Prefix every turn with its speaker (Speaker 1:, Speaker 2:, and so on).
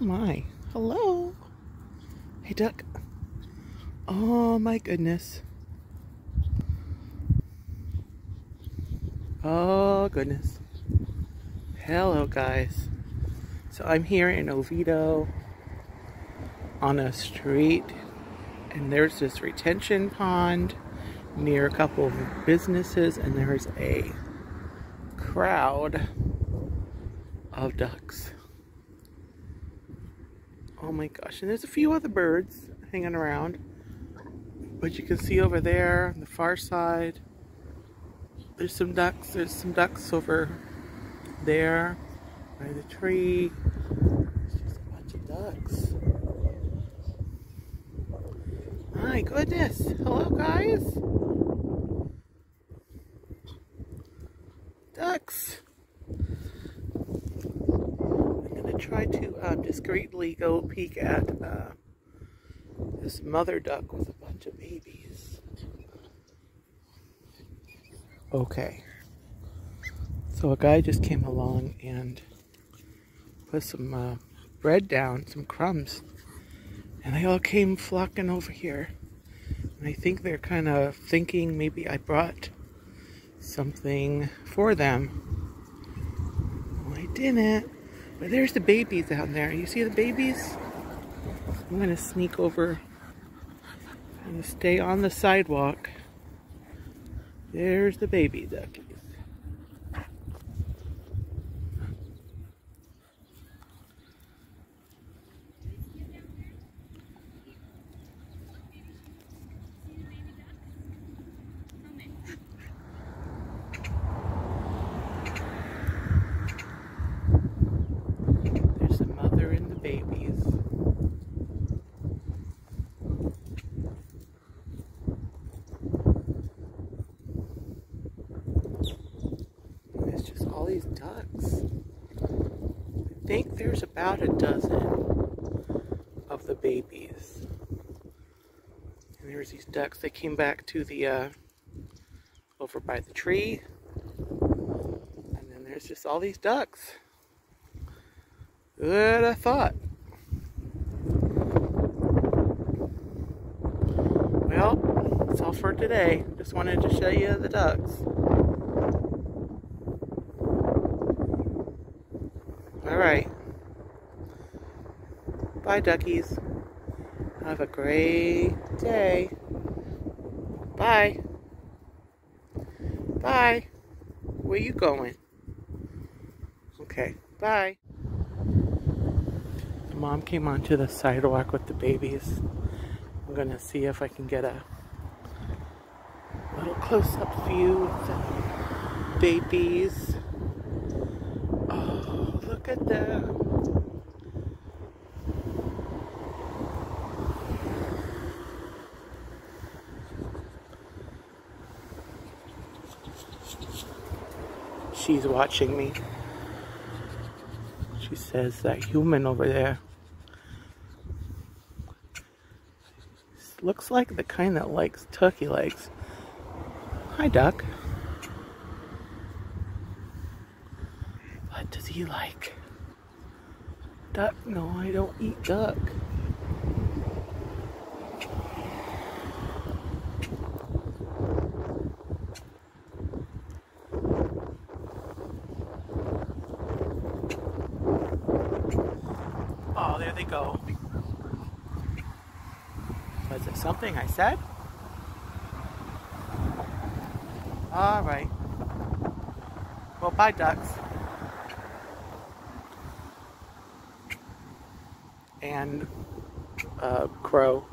Speaker 1: my. Hello. Hey, duck. Oh my goodness. Oh goodness. Hello guys. So I'm here in Oviedo on a street and there's this retention pond near a couple of businesses and there's a crowd of ducks. Oh my gosh, and there's a few other birds hanging around. But you can see over there on the far side, there's some ducks. There's some ducks over there by the tree. There's just a bunch of ducks. My goodness. Hello, guys. Ducks. I'm going to try to uh, discreetly go peek at uh, this mother duck with a bunch of babies. Okay. So a guy just came along and put some uh, bread down, some crumbs, and they all came flocking over here. And I think they're kind of thinking maybe I brought something for them. Well, I didn't. But there's the babies down there. You see the babies? I'm going to sneak over and stay on the sidewalk. There's the baby ducky. There's the mother and the babies. There's just all these ducks. I think there's about a dozen of the babies. And there's these ducks. They came back to the, uh, over by the tree. And then there's just all these ducks. Good, I thought. Well, that's all for today. Just wanted to show you the ducks. Alright. Bye, duckies. Have a great day. Bye. Bye. Where you going? Okay, bye. The Mom came onto the sidewalk with the babies. I'm gonna see if I can get a little close-up view of the babies. At. She's watching me. She says that human over there looks like the kind that likes turkey legs. Hi, duck. What does he like? Duck? No, I don't eat duck. Oh, there they go. Was it something I said? All right. Well, bye, ducks. And uh, crow.